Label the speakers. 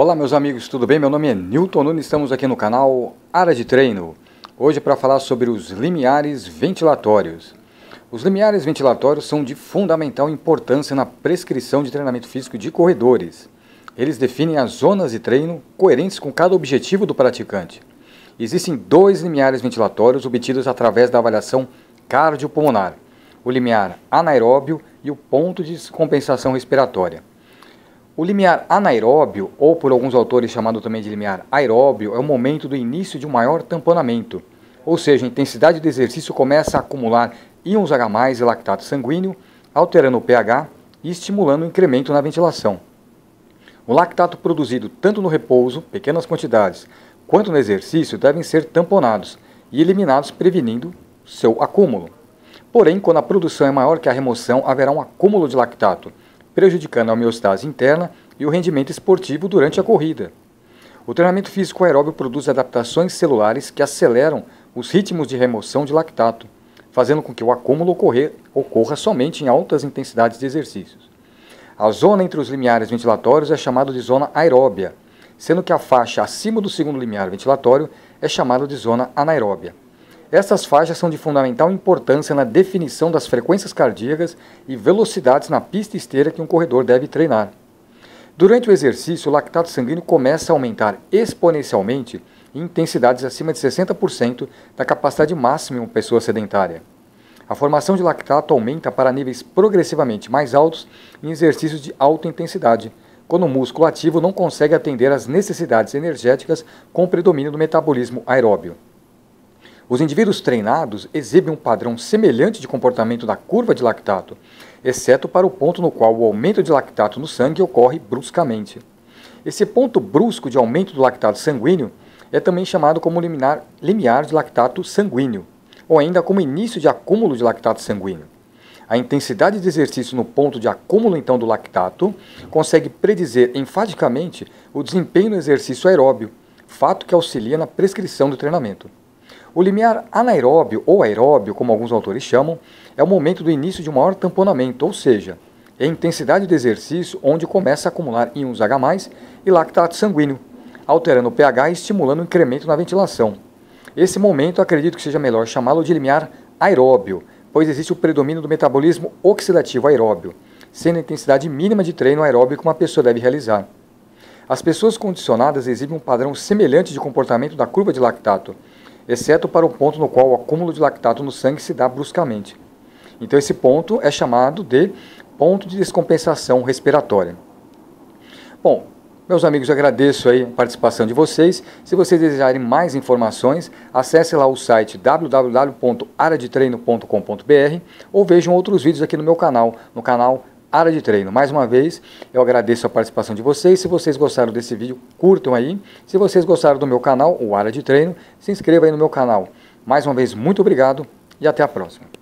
Speaker 1: Olá meus amigos, tudo bem? Meu nome é Newton Nunes, estamos aqui no canal Área de Treino. Hoje para falar sobre os limiares ventilatórios. Os limiares ventilatórios são de fundamental importância na prescrição de treinamento físico de corredores. Eles definem as zonas de treino coerentes com cada objetivo do praticante. Existem dois limiares ventilatórios obtidos através da avaliação cardiopulmonar, o limiar anaeróbio e o ponto de compensação respiratória. O limiar anaeróbio, ou por alguns autores chamado também de limiar aeróbio, é o momento do início de um maior tamponamento, ou seja, a intensidade do exercício começa a acumular íons H+, e lactato sanguíneo, alterando o pH e estimulando o incremento na ventilação. O lactato produzido tanto no repouso, pequenas quantidades, quanto no exercício devem ser tamponados e eliminados prevenindo seu acúmulo. Porém, quando a produção é maior que a remoção, haverá um acúmulo de lactato, prejudicando a homeostase interna e o rendimento esportivo durante a corrida. O treinamento físico aeróbio produz adaptações celulares que aceleram os ritmos de remoção de lactato, fazendo com que o acúmulo ocorrer, ocorra somente em altas intensidades de exercícios. A zona entre os limiares ventilatórios é chamada de zona aeróbia, sendo que a faixa acima do segundo limiar ventilatório é chamada de zona anaeróbia. Essas faixas são de fundamental importância na definição das frequências cardíacas e velocidades na pista esteira que um corredor deve treinar. Durante o exercício, o lactato sanguíneo começa a aumentar exponencialmente em intensidades acima de 60% da capacidade máxima em uma pessoa sedentária. A formação de lactato aumenta para níveis progressivamente mais altos em exercícios de alta intensidade, quando o músculo ativo não consegue atender às necessidades energéticas com o predomínio do metabolismo aeróbio. Os indivíduos treinados exibem um padrão semelhante de comportamento da curva de lactato, exceto para o ponto no qual o aumento de lactato no sangue ocorre bruscamente. Esse ponto brusco de aumento do lactato sanguíneo é também chamado como limiar, limiar de lactato sanguíneo, ou ainda como início de acúmulo de lactato sanguíneo. A intensidade de exercício no ponto de acúmulo então do lactato consegue predizer enfaticamente o desempenho no exercício aeróbio, fato que auxilia na prescrição do treinamento. O limiar anaeróbio ou aeróbio, como alguns autores chamam, é o momento do início de um maior tamponamento, ou seja, é a intensidade do exercício onde começa a acumular íons H+, e lactato sanguíneo, alterando o pH e estimulando o incremento na ventilação. Esse momento acredito que seja melhor chamá-lo de limiar aeróbio, pois existe o predomínio do metabolismo oxidativo aeróbio, sendo a intensidade mínima de treino aeróbio que uma pessoa deve realizar. As pessoas condicionadas exibem um padrão semelhante de comportamento da curva de lactato, exceto para o ponto no qual o acúmulo de lactato no sangue se dá bruscamente. Então esse ponto é chamado de ponto de descompensação respiratória. Bom, meus amigos, agradeço aí a participação de vocês. Se vocês desejarem mais informações, acesse lá o site www.aradetreino.com.br ou vejam outros vídeos aqui no meu canal, no canal área de treino. Mais uma vez, eu agradeço a participação de vocês. Se vocês gostaram desse vídeo, curtam aí. Se vocês gostaram do meu canal, o Área de Treino, se inscreva aí no meu canal. Mais uma vez, muito obrigado e até a próxima.